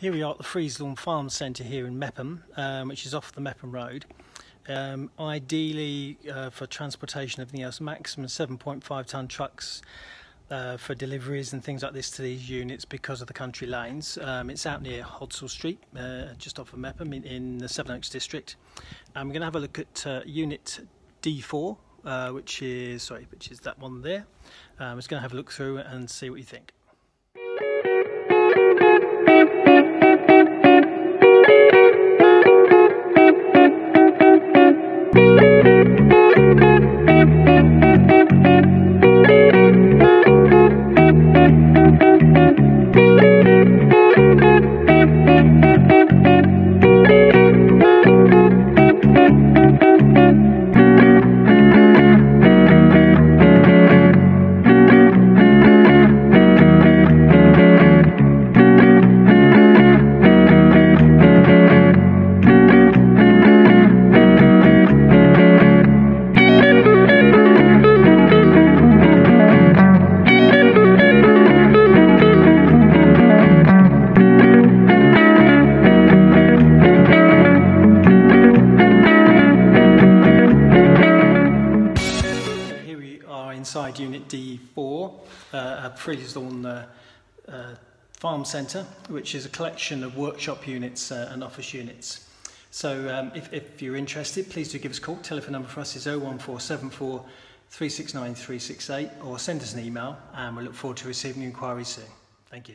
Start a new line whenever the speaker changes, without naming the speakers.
Here we are at the Frieslawn Farm Centre here in Meopham, um, which is off the Meopham Road. Um, ideally, uh, for transportation, everything else, maximum 7.5 tonne trucks uh, for deliveries and things like this to these units because of the country lanes. Um, it's out near Hodsoll Street, uh, just off of Meopham in, in the Sevenoaks district. And we're going to have a look at uh, unit D4, uh, which is sorry, which is that one there. Um, just going to have a look through and see what you think. alongside Unit D4, uh, appraised on the uh, Farm Centre, which is a collection of workshop units uh, and office units. So um, if, if you're interested, please do give us a call. Telephone number for us is 01474 369 368 or send us an email and we we'll look forward to receiving your inquiries soon. Thank you.